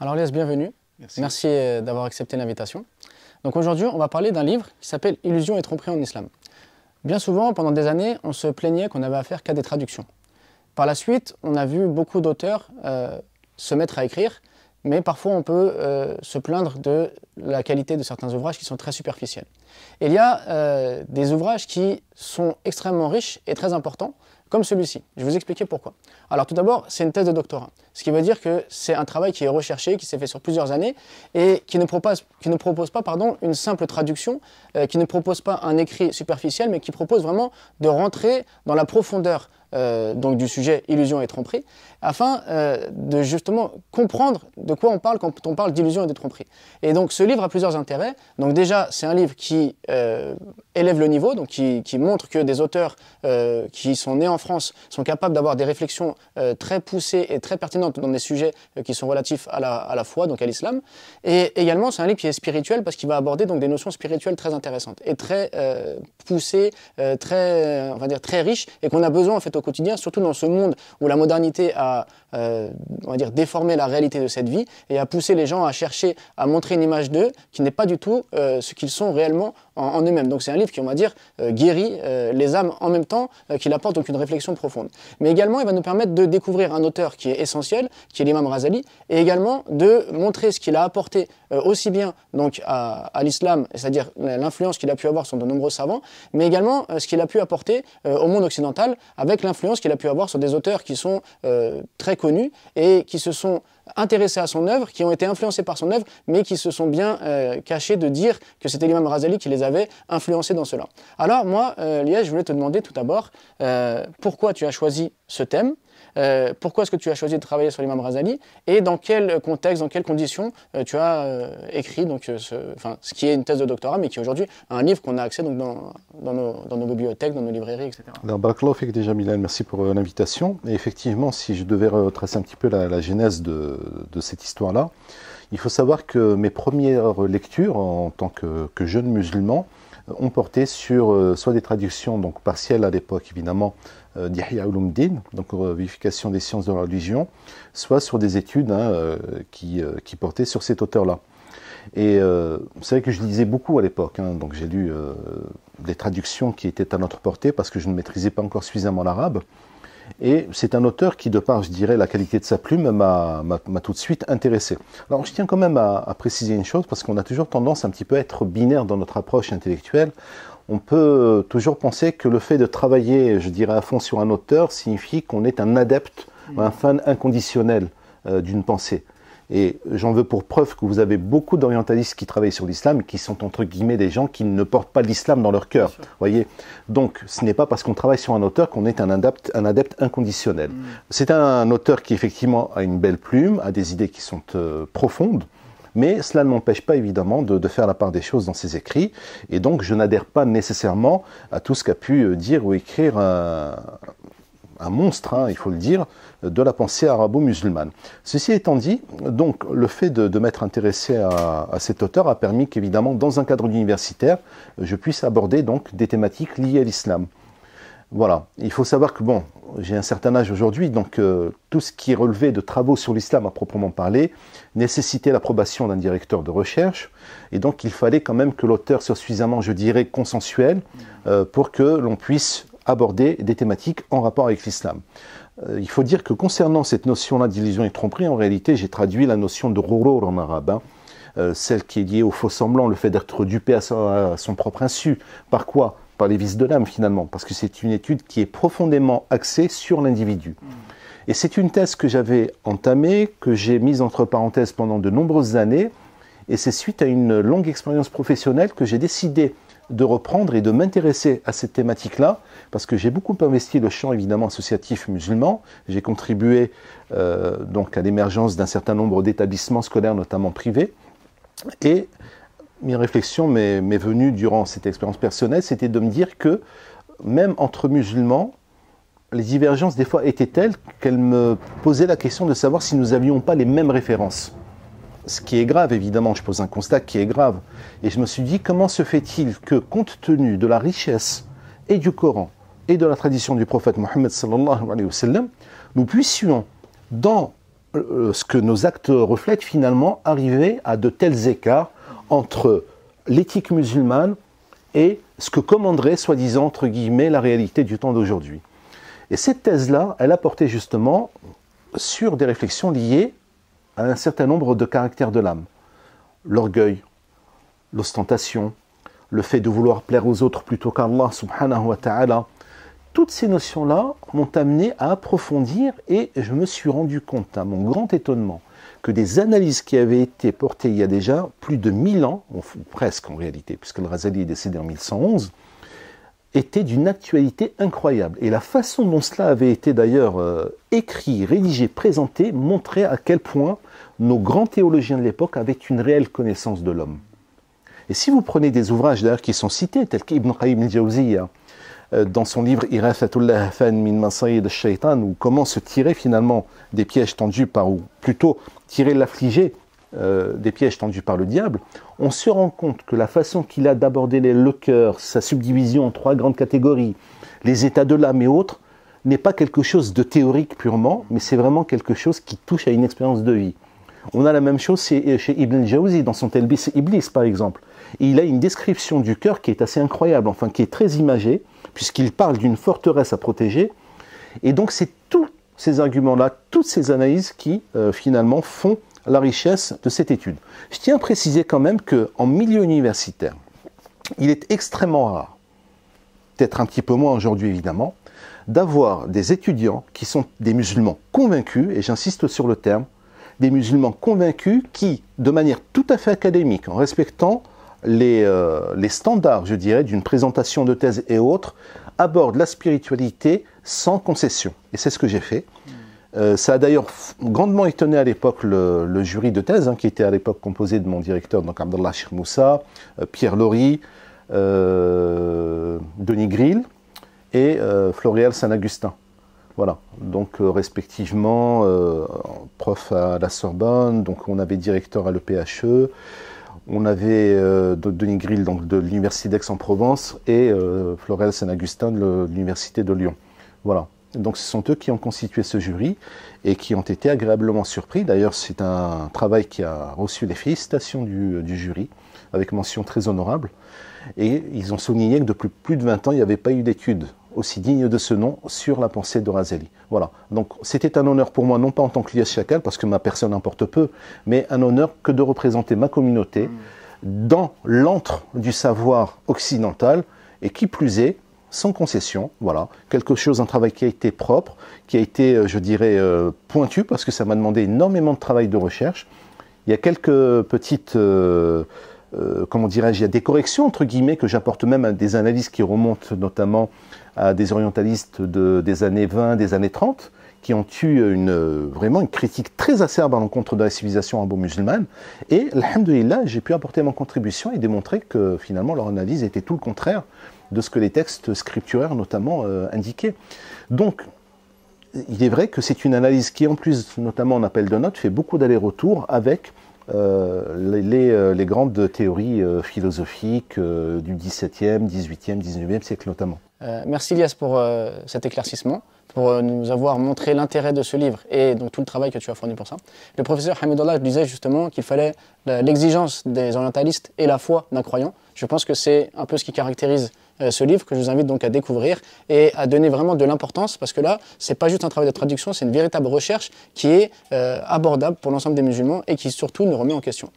Alors Léas, bienvenue. Merci, euh, d'avoir accepté l'invitation. Donc aujourd'hui, on va parler d'un livre qui s'appelle Illusion et tromperie en islam. Bien souvent, pendant des années, on se plaignait qu'on n'avait affaire qu'à des traductions. Par la suite, on a vu beaucoup d'auteurs euh, se mettre à écrire, mais parfois on peut euh, se plaindre de la qualité de certains ouvrages qui sont très superficiels. il y a des ouvrages qui sont extrêmement riches et très importants, comme celui-ci. Je vais vous expliquer pourquoi. Alors tout d'abord, c'est une thèse de doctorat, ce qui veut dire que c'est un travail qui est recherché, qui s'est fait sur plusieurs années et qui ne propose, pas pardon, une simple traduction, euh, qui ne propose pas un écrit superficiel, mais qui propose vraiment de rentrer dans la profondeur euh, donc du sujet illusion et tromperie, afin euh, de justement comprendre de quoi on parle quand on parle d'illusion et de tromperie. Et donc ce livre a plusieurs intérêts. Donc déjà, c'est un livre qui euh, élève le niveau, donc qui, montre que des auteurs qui sont nés en France sont capables d'avoir des réflexions très poussées et très pertinentes dans des sujets qui sont relatifs à la, à la foi, donc à l'islam. Et également, c'est un livre qui est spirituel parce qu'il va aborder donc des notions spirituelles très intéressantes et très poussées, très, on va dire, très riches et qu'on a besoin en fait au quotidien, surtout dans ce monde où la modernité a, euh, on va dire, déformé la réalité de cette vie et a poussé les gens à chercher à montrer une image d'eux qui n'est pas du tout euh, ce qu'ils sont réellement en, eux-mêmes. Donc c'est un livre qui, on va dire, euh, guérit les âmes en même temps qu'il apporte donc une réflexion profonde. Mais également, il va nous permettre de découvrir un auteur qui est essentiel, qui est l'imam Razali, et également de montrer ce qu'il a apporté aussi bien donc à, à l'islam, c'est-à-dire l'influence qu'il a pu avoir sur de nombreux savants, mais également ce qu'il a pu apporter au monde occidental avec l'influence qu'il a pu avoir sur des auteurs qui sont euh, très connus et qui se sont intéressés à son œuvre, qui ont été influencés par son œuvre, mais qui se sont bien euh, cachés de dire que c'était l'imam Razali qui les avait influencés dans cela. Alors moi, euh, Liège, je voulais te demander tout d'abord pourquoi tu as choisi ce thème euh, pourquoi est-ce que tu as choisi de travailler sur l'imam Razali et dans quel contexte, dans quelles conditions euh, tu as euh, écrit donc, ce, ce, qui est une thèse de doctorat, mais qui est aujourd'hui un livre qu'on a accès donc, dans, dans, nos, dans, nos, bibliothèques, dans nos librairies, etc. Alors, déjà, Milan, merci pour l'invitation. Et effectivement, si je devais retracer un petit peu la, genèse de, cette histoire-là, il faut savoir que mes premières lectures en tant que, jeune musulman, ont porté sur soit des traductions donc partielles à l'époque évidemment d'Yahya Ulumdin, donc euh, vérification des sciences de la religion, soit sur des études hein, euh, qui, portaient sur cet auteur-là. Et c'est vrai que je lisais beaucoup à l'époque, hein, donc j'ai lu des traductions qui étaient à notre portée parce que je ne maîtrisais pas encore suffisamment l'arabe. Et c'est un auteur qui, de par, je dirais, la qualité de sa plume, m'a tout de suite intéressé. Alors, je tiens quand même à, à préciser une chose, parce qu'on a toujours tendance un petit peu à être binaire dans notre approche intellectuelle on peut toujours penser que le fait de travailler, je dirais, à fond sur un auteur signifie qu'on est un adepte, mm. un fan inconditionnel euh, d'une pensée. Et j'en veux pour preuve que vous avez beaucoup d'orientalistes qui travaillent sur l'islam, qui sont entre guillemets des gens qui ne portent pas l'islam dans leur cœur. Voyez. Donc, ce n'est pas parce qu'on travaille sur un auteur qu'on est un adepte, un adepte inconditionnel. Mm. C'est un auteur qui effectivement a une belle plume, a des idées qui sont euh, profondes, mais cela ne m'empêche pas évidemment de, faire la part des choses dans ses écrits, et donc je n'adhère pas nécessairement à tout ce qu'a pu euh, dire ou écrire un, monstre, hein, il faut le dire, de la pensée arabo-musulmane. Ceci étant dit, le fait de, m'être intéressé à, cet auteur a permis qu'évidemment, dans un cadre universitaire, je puisse aborder des thématiques liées à l'islam. Voilà, il faut savoir que bon, j'ai un certain âge aujourd'hui, donc euh, tout ce qui relevé de travaux sur l'islam à proprement parler nécessitait l'approbation d'un directeur de recherche, et donc il fallait quand même que l'auteur soit suffisamment, je dirais, consensuel euh, pour que l'on puisse aborder des thématiques en rapport avec l'islam. Euh, il faut dire que concernant cette notion-là d'illusion et tromperie, en réalité, j'ai traduit la notion de rourour en arabe. Hein. celle qui est liée au faux semblant, le fait d'être dupé à son propre insu. Par quoi? Par les vices de l'âme finalement, parce que c'est une étude qui est profondément axée sur l'individu. Et c'est une thèse que j'avais entamée, que j'ai mise entre parenthèses pendant de nombreuses années, et c'est suite à une longue expérience professionnelle que j'ai décidé de reprendre et de m'intéresser à cette thématique-là, parce que j'ai beaucoup investi le champ évidemment associatif musulman. J'ai contribué euh, donc à l'émergence d'un certain nombre d'établissements scolaires, notamment privés, et mes réflexions m'est venue durant cette expérience personnelle, c'était de me dire que même entre musulmans, les divergences des fois étaient telles qu'elles me posaient la question de savoir si nous n'avions pas les mêmes références. Ce qui est grave, évidemment, je pose un constat qui est grave. Et je me suis dit, comment se fait-il que, compte tenu de la richesse et du Coran et de la tradition du prophète Mohammed nous puissions, dans euh, ce que nos actes reflètent finalement arriver à de tels écarts entre l'éthique musulmane et ce que commanderait, soi-disant, entre guillemets, la réalité du temps d'aujourd'hui. Et cette thèse-là, elle a porté justement sur des réflexions liées à un certain nombre de caractères de l'âme. L'orgueil, l'ostentation, le fait de vouloir plaire aux autres plutôt qu'Allah subhanahu wa ta'ala. Toutes ces notions-là m'ont amené à approfondir et je me suis rendu compte, à mon grand étonnement, que des analyses qui avaient été portées il y a déjà plus de 1000 ans, ou presque en réalité, puisque le Razali est décédé en 1111, étaient d'une actualité incroyable. Et la façon dont cela avait été d'ailleurs euh, écrit, rédigé, présenté, montrait à quel point nos grands théologiens de l'époque avaient une réelle connaissance de l'homme. Et si vous prenez des ouvrages d'ailleurs qui sont cités, tels qu'Ibn Qayyim al-Jawziyya, dans son livre Irafatullah fan min masayid al-shaytan, ou comment se tirer finalement des pièges tendus par, ou plutôt tirer l'affligé euh, des pièges tendus par le diable, on se rend compte que la façon qu'il a d'aborder le cœur, sa subdivision en trois grandes catégories, les états de l'âme et autres, n'est pas quelque chose de théorique purement, mais c'est vraiment quelque chose qui touche à une expérience de vie. On a la même chose chez Ibn Jawzi, dans son Telbis Iblis par exemple. il a une description du cœur qui est assez incroyable, enfin qui est très imagée, puisqu'il parle d'une forteresse à protéger. Et donc c'est tous ces arguments-là, toutes ces analyses qui euh, finalement font la richesse de cette étude. Je tiens à préciser quand même qu'en milieu universitaire, il est extrêmement rare, peut-être un petit peu moins aujourd'hui évidemment, d'avoir des étudiants qui sont des musulmans convaincus, et j'insiste sur le terme, des musulmans convaincus qui, de manière tout à fait académique, en respectant les, euh, les standards, je dirais, d'une présentation de thèse et autres, abordent la spiritualité sans concession. Et c'est ce que j'ai fait. Euh, ça a d'ailleurs grandement étonné à l'époque le, jury de thèse, hein, qui était à l'époque composé de mon directeur, donc Abdallah Moussa, euh, Pierre Laurie, Denis Grill et Florial Saint-Augustin. Voilà, donc respectivement prof à la Sorbonne, donc on avait directeur à l'EPHE, on avait euh, Denis Grill donc, de l'Université d'Aix-en-Provence et euh, Florel Saint-Augustin de l'Université de Lyon. Voilà. Donc ce sont eux qui ont constitué ce jury et qui ont été agréablement surpris. D'ailleurs, c'est un travail qui a reçu les félicitations du, du, jury, avec mention très honorable. Et ils ont souligné que depuis plus de 20 ans, il n'y avait pas eu d'études aussi digne de ce nom sur la pensée de Razeli. Voilà. Donc c'était un honneur pour moi, non pas en tant que Chakal, parce que ma personne importe peu, mais un honneur que de représenter ma communauté dans l'antre du savoir occidental, et qui plus est, sans concession, voilà, quelque chose, un travail qui a été propre, qui a été, euh, je dirais, euh, pointu, parce que ça m'a demandé énormément de travail de recherche. Il y a quelques petites euh, euh, comment dirais-je, il y a des corrections, entre guillemets, que j'apporte même à des analyses qui remontent notamment à des orientalistes de, des années 20, des années 30, qui ont eu une, vraiment une critique très acerbe à l'encontre de la civilisation arabo-musulmane. Et, alhamdoulilah, j'ai pu apporter mon contribution et démontrer que finalement leur analyse était tout le contraire de ce que les textes scripturaires notamment euh, indiquaient. Donc, il est vrai que c'est une analyse qui, en plus, notamment en appel de notes, fait beaucoup d'allers-retours avec euh, euh, les, grandes théories euh, philosophiques du XVIIe, XVIIIe, XIXe siècle notamment. merci Lias pour cet éclaircissement, pour nous avoir montré l'intérêt de ce livre et donc tout le travail que tu as fourni pour ça. Le professeur Hamidullah disait justement qu'il fallait l'exigence des orientalistes et la foi d'un croyant. Je pense que c'est un peu ce qui caractérise ce livre que je vous invite donc à découvrir et à donner vraiment de l'importance parce que là, c'est pas juste un travail de traduction, c'est une véritable recherche qui est euh, abordable pour l'ensemble des musulmans et qui surtout nous remet en question.